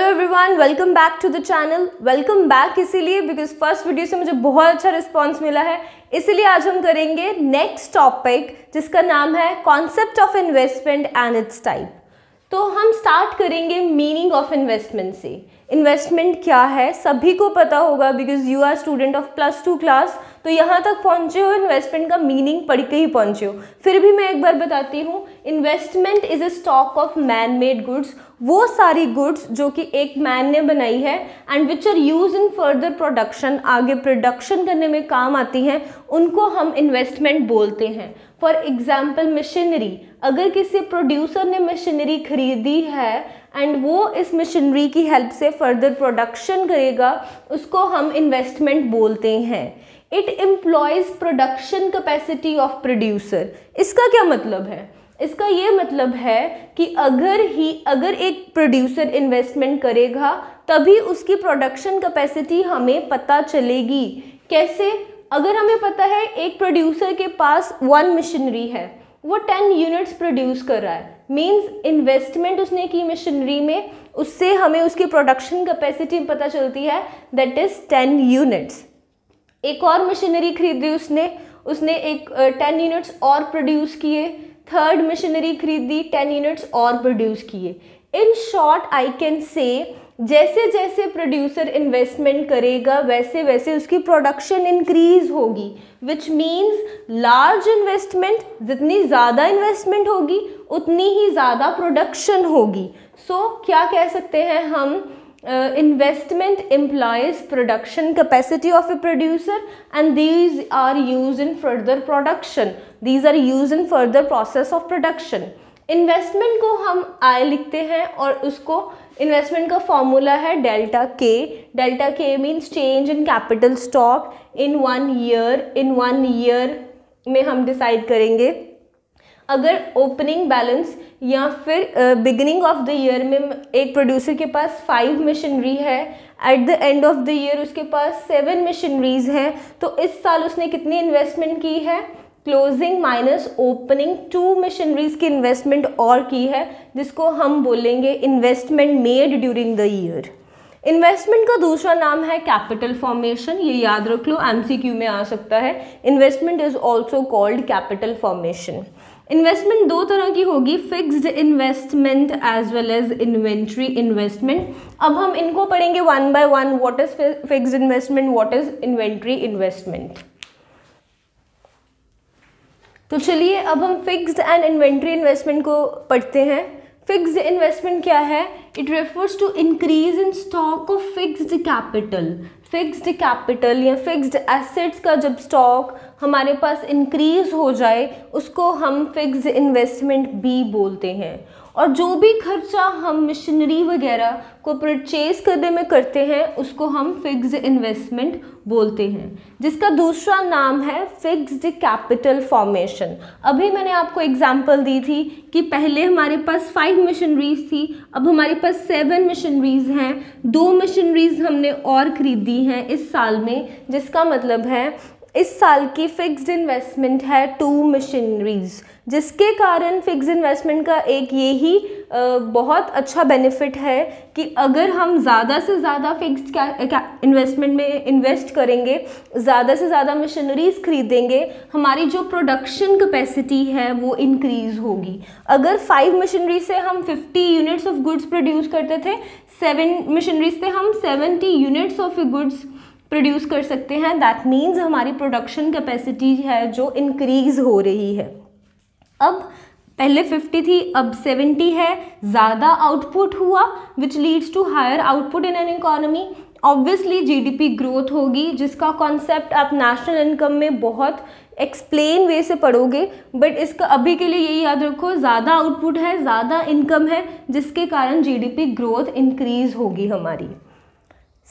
Everyone welcome back to the channel welcome back इसीलिए because first video से मुझे बहुत अच्छा रिस्पांस मिला है। इसीलिए आज हम करेंगे नेक्स्ट टॉपिक जिसका नाम है concept of investment and its type तो हम स्टार्ट करेंगे मीनिंग ऑफ़ इन्वेस्टमेंट से। इन्वेस्टमेंट क्या है? सभी को पता होगा because you are student of plus two class तो यहाँ तक पहुँचे हो इन्वेस्टमेंट का मीनिंग पढ़ के ही पहुँचे हो। फिर भी मैं एक बार बताती हूँ investment is a stock of man made goods वो सारी गुड्स जो कि एक मैन ने बनाई है and which are use in further production आगे प्रोडक्शन करने में काम आती हैं, उनको हम इन्वेस्टमेंट बोलते हैं। फॉर एग्ज़ाम्पल मशीनरी अगर किसी प्रोड्यूसर ने मशीनरी खरीदी है एंड वो इस मशीनरी की हेल्प से फर्दर प्रोडक्शन करेगा, उसको हम इन्वेस्टमेंट बोलते हैं। It employs production capacity of producer इसका क्या मतलब है? इसका ये मतलब है कि अगर ही, अगर एक प्रोड्यूसर इन्वेस्टमेंट करेगा, तभी उसकी प्रोडक्शन कैपेसिटी हमें पता चलेगी। कैसे? अगर हमें पता है एक प्रोड्यूसर के पास वन मशीनरी है, वो टेन यूनिट्स प्रोड्यूस कर रहा है मीन्स इन्वेस्टमेंट उसने की मशीनरी में, उससे हमें उसकी प्रोडक्शन कैपेसिटी पता चलती है दैट इज़ टेन यूनिट्स एक और मशीनरी खरीदी उसने। उसने एक टेन यूनिट्स और प्रोड्यूस किए। थर्ड मशीनरी खरीदी टेन यूनिट्स और प्रोड्यूस किए। In short I can say जैसे जैसे प्रोड्यूसर इन्वेस्टमेंट करेगा वैसे वैसे उसकी प्रोडक्शन इंक्रीज होगी। विच मीन्स लार्ज इन्वेस्टमेंट जितनी ज़्यादा इन्वेस्टमेंट होगी उतनी ही ज़्यादा प्रोडक्शन होगी। सो so, क्या कह सकते हैं हम? Investment employs production capacity of a producer and these are use in further production these are use in further process of production investment को हम आय लिखते हैं और उसको इन्वेस्टमेंट का फॉर्मूला है delta K delta K means change in capital stock in one year in one year में हम डिसाइड करेंगे. अगर ओपनिंग बैलेंस या फिर बिगिनिंग ऑफ़ द ईयर में एक प्रोड्यूसर के पास फाइव मशीनरी है at the end of the year उसके पास सेवन मशीनरीज हैं तो इस साल उसने कितनी इन्वेस्टमेंट की है? Closing minus opening two machineries की इन्वेस्टमेंट और की है, जिसको हम बोलेंगे investment made during the year investment का दूसरा नाम है कैपिटल फॉर्मेशन ये याद रख लो एमसीक्यू में आ सकता है। Investment is also called capital formation investment दो तरह की होगी fixed investment as well as inventory investment अब हम इनको पढ़ेंगे one by one what is fixed investment what is inventory investment तो चलिए, अब हम फिक्स्ड एंड इन्वेंट्री इन्वेस्टमेंट को पढ़ते हैं। फिक्स्ड इन्वेस्टमेंट क्या है? It refers to increase in stock of fixed capital fixed capital या फिक्स्ड एसेट्स का जब स्टॉक हमारे पास इंक्रीज हो जाए, उसको हम फिक्स इन्वेस्टमेंट भी बोलते हैं। और जो भी खर्चा हम मशीनरी वगैरह को परचेज करने में करते हैं, उसको हम फिक्स्ड इन्वेस्टमेंट बोलते हैं। जिसका दूसरा नाम है फिक्स्ड कैपिटल फॉर्मेशन अभी मैंने आपको एग्जांपल दी थी कि पहले हमारे पास फाइव मशीनरीज थी, अब हमारे पास सेवन मशीनरीज हैं। दो मशीनरीज हमने और खरीदी हैं इस साल में, जिसका मतलब है इस साल की फिक्स्ड इन्वेस्टमेंट है टू मशीनरीज जिसके कारण फिक्स इन्वेस्टमेंट का एक ये ही बहुत अच्छा बेनिफिट है कि अगर हम ज़्यादा से ज़्यादा फिक्स्ड इन्वेस्टमेंट में इन्वेस्ट करेंगे, ज़्यादा से ज़्यादा मशीनरीज खरीदेंगे, हमारी जो प्रोडक्शन कैपेसिटी है वो इंक्रीज़ होगी। अगर फाइव मशीनरी से हम fifty units of goods produce करते थे सेवन मशीनरीज से हम seventy units of goods produce कर सकते हैं. दैट मीन्स हमारी प्रोडक्शन कैपेसिटी है जो इंक्रीज़ हो रही है. अब पहले 50 थी, अब 70 है. ज़्यादा आउटपुट हुआ which leads to higher output in an economy obviously GDP growth होगी, जिसका कॉन्सेप्ट आप नेशनल इनकम में बहुत एक्सप्लेन वे से पढ़ोगे बट इसका अभी के लिए यही याद रखो, ज़्यादा आउटपुट है, ज़्यादा इनकम है, जिसके कारण जीडीपी ग्रोथ इंक्रीज होगी हमारी.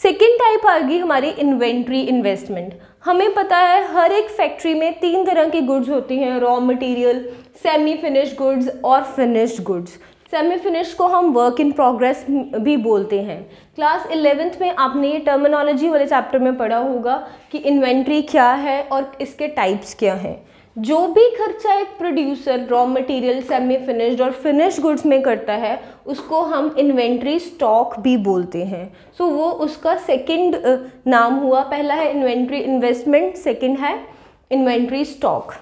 सेकेंड टाइप आ गई हमारी इन्वेंट्री इन्वेस्टमेंट हमें पता है हर एक फैक्ट्री में तीन तरह की गुड्स होती हैं raw material semi finish goods और फिनिश्ड गुड्स सेमी फिनिश को हम वर्क इन प्रोग्रेस भी बोलते हैं. क्लास इलेवेंथ में आपने ये टर्मिनोलॉजी वाले चैप्टर में पढ़ा होगा कि इन्वेंट्री क्या है और इसके टाइप्स क्या हैं. जो भी खर्चा एक producer raw material semi finished और फिनिश गुड्स में करता है उसको हम इन्वेंट्री स्टॉक भी बोलते हैं। सो so, वो उसका सेकंड नाम हुआ। पहला है इन्वेंट्री इन्वेस्टमेंट सेकंड है इन्वेंट्री स्टॉक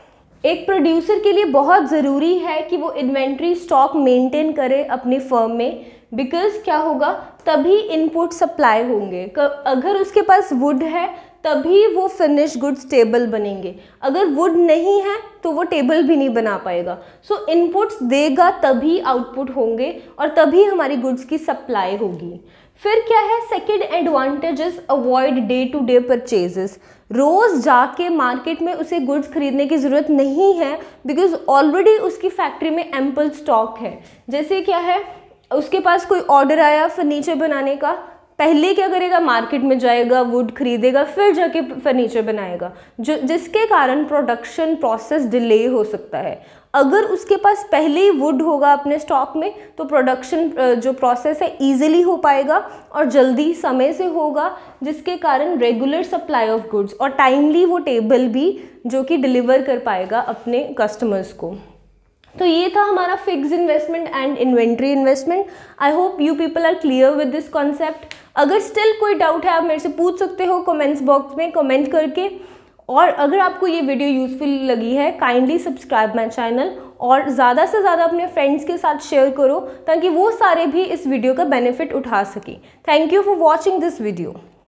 एक प्रोड्यूसर के लिए बहुत ज़रूरी है कि वो इन्वेंट्री स्टॉक मेंटेन करे अपनी फर्म में बिकॉज़ क्या होगा तभी इनपुट सप्लाई होंगे। अगर उसके पास वुड है तभी वो फिनिश गुड्स टेबल बनेंगे। अगर वुड नहीं है तो वो टेबल भी नहीं बना पाएगा। सो so, इनपुट्स देगा तभी आउटपुट होंगे और तभी हमारी गुड्स की सप्लाई होगी। फिर क्या है? Second advantages avoid day to day purchases रोज़ जाके मार्केट में उसे गुड्स खरीदने की ज़रूरत नहीं है बिकॉज़ ऑलरेडी उसकी फैक्ट्री में एम्पल स्टॉक है। जैसे क्या है? उसके पास कोई ऑर्डर आया फर्नीचर बनाने का पहले क्या करेगा? मार्केट में जाएगा वुड खरीदेगा, फिर जाके फर्नीचर बनाएगा। जो, जिसके कारण प्रोडक्शन प्रोसेस डिले हो सकता है। अगर उसके पास पहले ही वुड होगा अपने स्टॉक में तो प्रोडक्शन जो प्रोसेस है इजीली हो पाएगा और जल्दी समय से होगा, जिसके कारण रेगुलर सप्लाई ऑफ़ गुड्स और टाइमली वो टेबल भी जो कि डिलीवर कर पाएगा अपने कस्टमर्स को। तो ये था हमारा fix investment and inventory investment I hope you people are clear with this concept अगर स्टिल कोई डाउट है, आप मेरे से पूछ सकते हो कमेंट्स बॉक्स में कमेंट करके। और अगर आपको ये वीडियो यूज़फुल लगी है काइंडली सब्सक्राइब माई चैनल और ज़्यादा से ज़्यादा अपने फ्रेंड्स के साथ शेयर करो ताकि वो सारे भी इस वीडियो का बेनिफिट उठा सकें। Thank you for watching this video